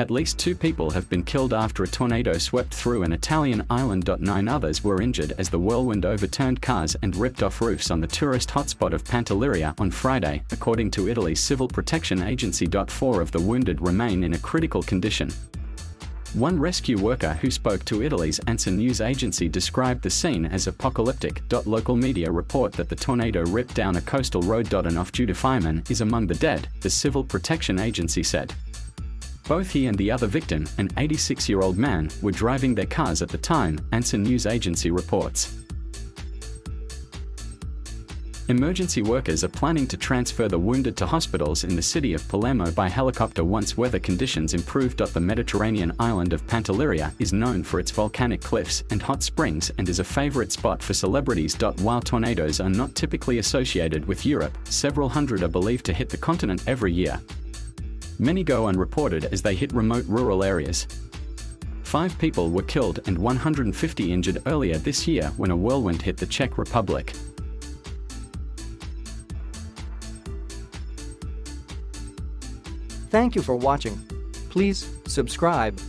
At least two people have been killed after a tornado swept through an Italian island. Nine others were injured as the whirlwind overturned cars and ripped off roofs on the tourist hotspot of Pantelleria on Friday, according to Italy's civil protection agency. Four of the wounded remain in a critical condition. One rescue worker who spoke to Italy's ANSA news agency described the scene as apocalyptic. Local media report that the tornado ripped down a coastal road. An off-duty fireman is among the dead, the Civil Protection Agency said. Both he and the other victim, an 86-year-old man, were driving their cars at the time, ANSA news agency reports. Emergency workers are planning to transfer the wounded to hospitals in the city of Palermo by helicopter once weather conditions improve. The Mediterranean island of Pantelleria is known for its volcanic cliffs and hot springs and is a favorite spot for celebrities. While tornadoes are not typically associated with Europe, several hundred are believed to hit the continent every year. Many go unreported as they hit remote rural areas. Five people were killed and 150 injured earlier this year when a whirlwind hit the Czech Republic. Thank you for watching. Please subscribe